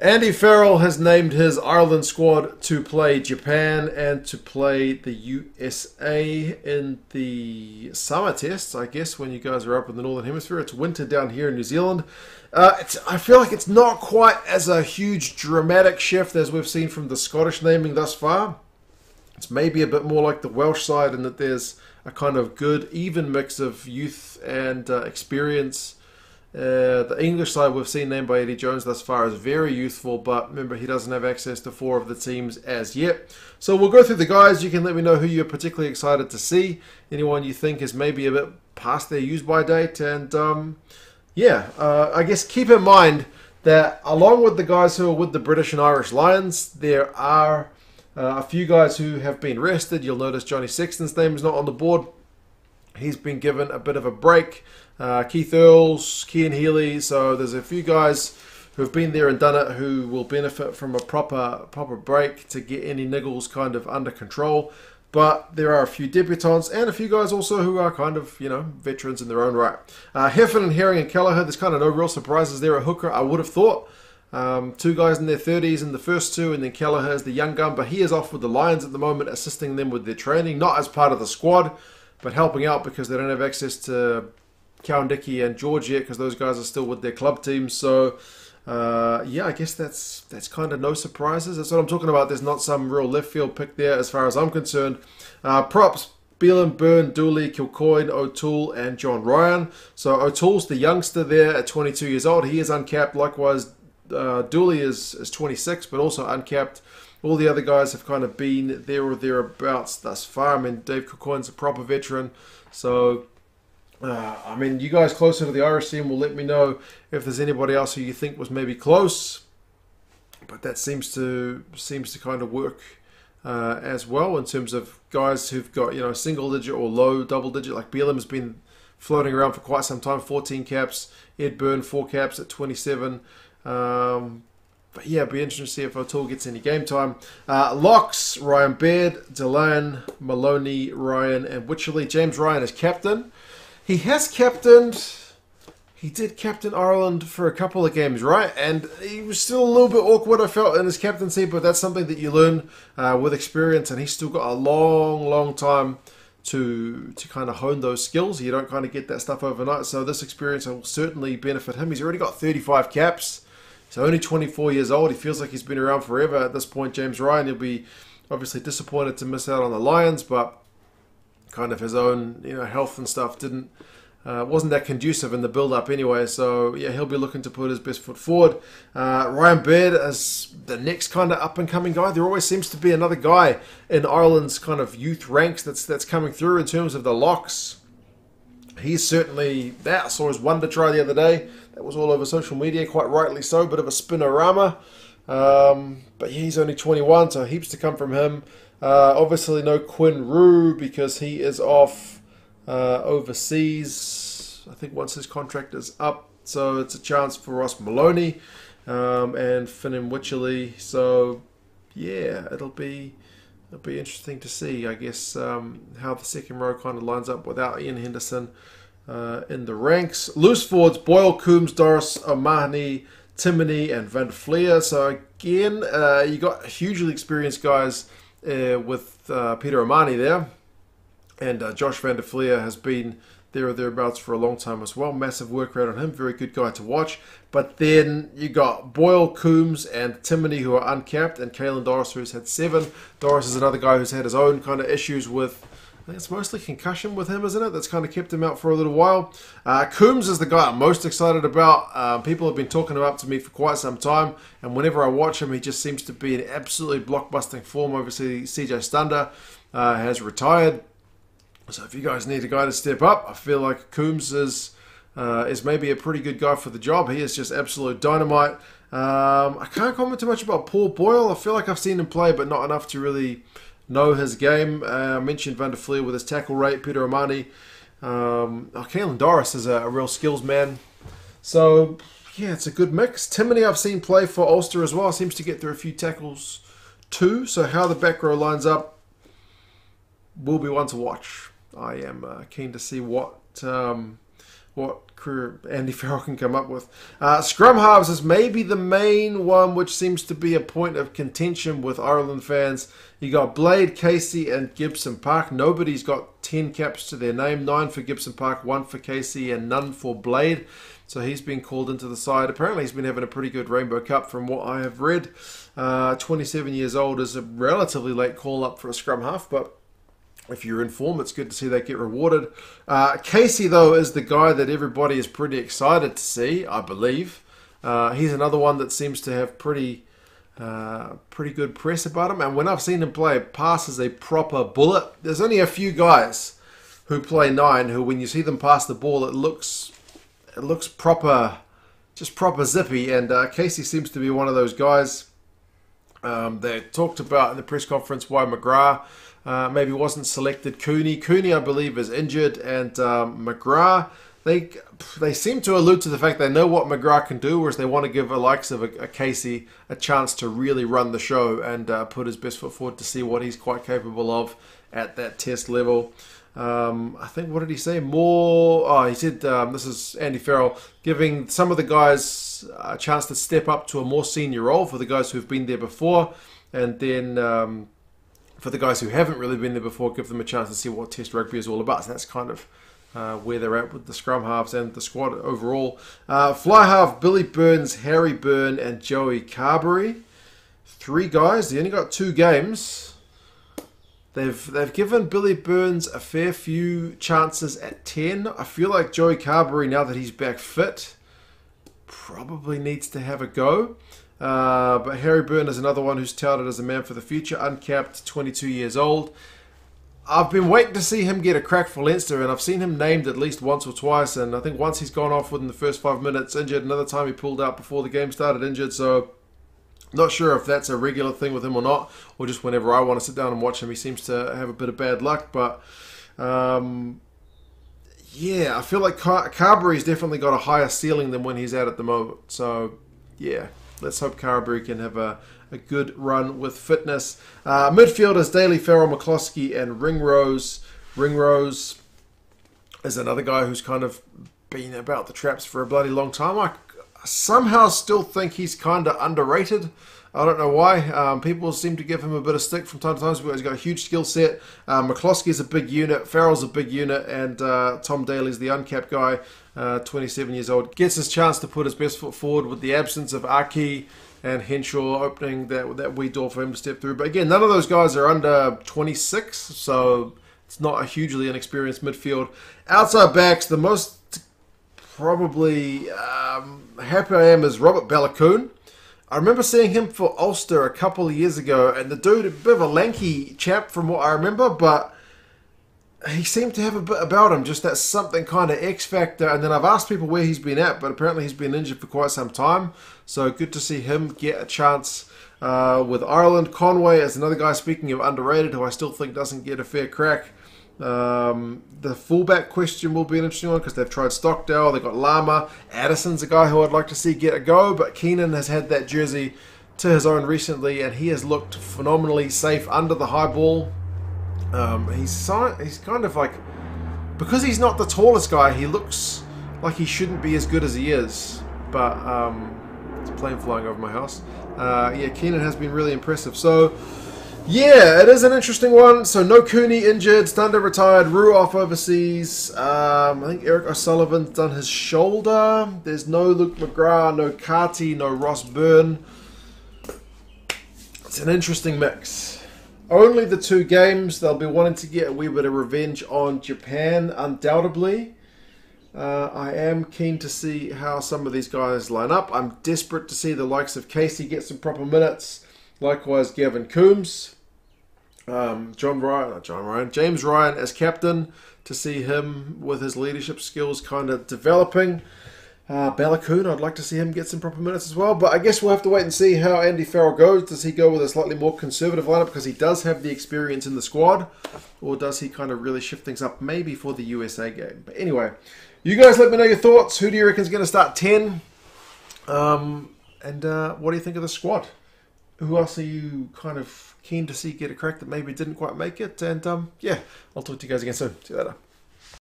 Andy Farrell has named his Ireland squad to play Japan and to play the USA in the summer tests, I guess, when you guys are up in the Northern Hemisphere. It's winter down here in New Zealand. Uh, I feel like it's not quite as a huge dramatic shift as we've seen from the Scottish naming thus far. It's maybe a bit more like the Welsh side in that there's a kind of good, even mix of youth and uh, experience uh, the English side we've seen named by Eddie Jones thus far is very youthful, but remember he doesn't have access to four of the teams as yet. So we'll go through the guys. You can let me know who you're particularly excited to see. Anyone you think is maybe a bit past their use by date, and um, yeah, uh, I guess keep in mind that along with the guys who are with the British and Irish Lions, there are uh, a few guys who have been rested. You'll notice Johnny Sexton's name is not on the board. He's been given a bit of a break uh, Keith Earls, Cian Healy. So there's a few guys who've been there and done it who will benefit from a proper proper break to get any niggles kind of under control. But there are a few debutants and a few guys also who are kind of, you know, veterans in their own right. Uh, Heffernan, Herring, and Kelleher, there's kind of no real surprises there at hooker, I would have thought. Um, two guys in their 30s in the first two, and then Kelleher is the young gun, but he is off with the Lions at the moment, assisting them with their training, not as part of the squad, but helping out because they don't have access to Cowan-Dickie and George yet because those guys are still with their club teams. So uh, yeah, I guess that's that's kind of no surprises. That's what I'm talking about. There's not some real left field pick there as far as I'm concerned. Uh, props. Bealham, Byrne, Dooley, Kilcoyne, O'Toole, and John Ryan. So O'Toole's the youngster there at 22 years old. He is uncapped. Likewise, uh, Dooley is, is 26, but also uncapped. All the other guys have kind of been there or thereabouts thus far. I mean, Dave Kilcoyne's a proper veteran. So uh, I mean, you guys closer to the Irish team will let me know if there's anybody else who you think was maybe close, but that seems to seems to kind of work uh, as well in terms of guys who've got you know single digit or low double digit. Like Bealham has been floating around for quite some time, 14 caps. Ed Byrne four caps at 27. Um, but yeah, it'd be interesting to see if O'Toole gets any game time. Uh, locks, Ryan Baird, Dillane, Molony, Ryan, and Wycherley. James Ryan is captain. He has captained. He did captain Ireland for a couple of games, right? And he was still a little bit awkward, I felt, in his captaincy, but that's something that you learn uh, with experience, and he's still got a long, long time to to kind of hone those skills. You don't kind of get that stuff overnight, so this experience will certainly benefit him. He's already got 35 caps. He's only 24 years old. He feels like he's been around forever at this point. James Ryan, he'll be obviously disappointed to miss out on the Lions, but kind of his own you know health and stuff didn't uh, wasn't that conducive in the build up anyway. So yeah, he'll be looking to put his best foot forward. Uh, Ryan Baird as the next kind of up and coming guy. There always seems to be another guy in Ireland's kind of youth ranks that's that's coming through in terms of the locks. He's certainly that. I saw his wonder try the other day. That was all over social media, quite rightly so. Bit of a spinorama. Um, but yeah, he's only 21, so heaps to come from him. Uh, obviously, no Quinn Roux because he is off uh, overseas. I think once his contract is up, so it's a chance for Ross Molony um, and Fineen Wycherley. So yeah, it'll be it'll be interesting to see. I guess um, how the second row kind of lines up without Iain Henderson uh, in the ranks. Loose forwards: Boyle, Coombes, Doris, O'Mahony, Timoney, and Van Flier. So again, uh, you got hugely experienced guys uh, with uh, Peter O'Mahony there. And uh, Josh Van der Flier has been there or thereabouts for a long time as well. Massive work rate on him. Very good guy to watch. But then you got Boyle, Coombes, and Timoney who are uncapped, and Caelan Doris who's had seven. Doris is another guy who's had his own kind of issues with think it's mostly concussion with him, isn't it? That's kind of kept him out for a little while. Uh, Coombes is the guy I'm most excited about. Uh, people have been talking him up to me for quite some time, and whenever I watch him, he just seems to be in absolutely blockbusting form. Obviously, CJ Stander uh, has retired, so if you guys need a guy to step up, I feel like Coombes is uh, is maybe a pretty good guy for the job. He is just absolute dynamite. Um, I can't comment too much about Paul Boyle. I feel like I've seen him play, but not enough to really know his game. Uh, I mentioned Van der Flier with his tackle rate, Peter O'Mahony. Um, oh, Doris is a, a, real skills man. So, yeah, it's a good mix. Timoney I've seen play for Ulster as well. Seems to get through a few tackles too. So how the back row lines up will be one to watch. I am uh, keen to see what um, what career Andy Farrell can come up with. Uh, scrum halves is maybe the main one, which seems to be a point of contention with Ireland fans. You got Blade, Casey, and Gibson Park. Nobody's got 10 caps to their name. Nine for Gibson Park, one for Casey, and none for Blade. So he's been called into the side. Apparently, he's been having a pretty good Rainbow Cup from what I have read. Uh, 27 years old is a relatively late call up for a scrum half, but if you're in form, it's good to see they get rewarded. Uh, Casey, though, is the guy that everybody is pretty excited to see, I believe. Uh, he's another one that seems to have pretty uh, pretty good press about him. And when I've seen him play, passes a proper bullet. There's only a few guys who play nine who, when you see them pass the ball, it looks it looks proper, just proper zippy. And uh, Casey seems to be one of those guys. Um, they talked about in the press conference why McGrath uh, maybe wasn't selected. Cooney, Cooney, I believe, is injured, and um, McGrath. They they seem to allude to the fact they know what McGrath can do, whereas they want to give the likes of a, a Casey a chance to really run the show and uh, put his best foot forward to see what he's quite capable of at that test level. Um, I think what did he say? More. Oh, he said um, this is Andy Farrell giving some of the guys a chance to step up to a more senior role for the guys who've been there before, and then um, for the guys who haven't really been there before, give them a chance to see what Test rugby is all about. So that's kind of uh, where they're at with the scrum halves and the squad overall. Uh, fly half, Billy Burns, Harry Byrne, and Joey Carbery. Three guys. They only got two games. They've they've given Billy Burns a fair few chances at ten. I feel like Joey Carbery, now that he's back fit, probably needs to have a go. Uh, but Harry Byrne is another one who's touted as a man for the future, uncapped, 22 years old. I've been waiting to see him get a crack for Leinster, and I've seen him named at least once or twice. And I think once he's gone off within the first five minutes injured, another time he pulled out before the game started injured. So, not sure if that's a regular thing with him or not, or just whenever I want to sit down and watch him, he seems to have a bit of bad luck. But um, yeah, I feel like Car- Carbery's definitely got a higher ceiling than when he's at at the moment. So, yeah, let's hope Carbery can have a, a good run with fitness. Uh, midfielders Daly, Farrell, McCloskey, and Ringrose. Ringrose is another guy who's kind of been about the traps for a bloody long time. I somehow still think he's kind of underrated. I don't know why. Um, people seem to give him a bit of stick from time to time he's got a huge skill set. Uh, McCloskey's a big unit, Farrell's a big unit, and uh, Tom Daly's the uncapped guy, uh, 27 years old. Gets his chance to put his best foot forward with the absence of Aki and Henshaw opening that that wee door for him to step through. But again, none of those guys are under 26, so it's not a hugely inexperienced midfield. Outside backs, the most probably um, happy I am is Robert Baloucoune. I remember seeing him for Ulster a couple of years ago, and the dude, a bit of a lanky chap from what I remember, but he seemed to have a bit about him, just that something kind of X factor. And then I've asked people where he's been at, but apparently he's been injured for quite some time. So good to see him get a chance uh, with Ireland. Conway is another guy, speaking of underrated, who I still think doesn't get a fair crack. Um, the fullback question will be an interesting one because they've tried Stockdale, they've got Larmour. Addison's a guy who I'd like to see get a go, but Keenan has had that jersey to his own recently and he has looked phenomenally safe under the high ball. Um, he's, so, he's kind of like, because he's not the tallest guy, he looks like he shouldn't be as good as he is. But, um, it's a plane flying over my house. Uh, yeah, Keenan has been really impressive. So, yeah, it is an interesting one. So no Cooney injured, Stander retired, Roux off overseas. Um, I think Eric O'Sullivan's done his shoulder. There's no Luke McGrath, no Carty, no Ross Byrne. It's an interesting mix. Only the two games. They'll be wanting to get a wee bit of revenge on Japan, undoubtedly. Uh, I am keen to see how some of these guys line up. I'm desperate to see the likes of Casey get some proper minutes. Likewise, Gavin Coombes, um, John Ryan, John Ryan, James Ryan as captain to see him with his leadership skills kind of developing. Uh, Baloucoune, I'd like to see him get some proper minutes as well. But I guess we'll have to wait and see how Andy Farrell goes. Does he go with a slightly more conservative lineup because he does have the experience in the squad? Or does he kind of really shift things up maybe for the USA game? But anyway, you guys let me know your thoughts. Who do you reckon is going to start 10? Um, and uh, what do you think of the squad? who else are you kind of keen to see get a crack that maybe didn't quite make it? And um, yeah, I'll talk to you guys again soon. See you later.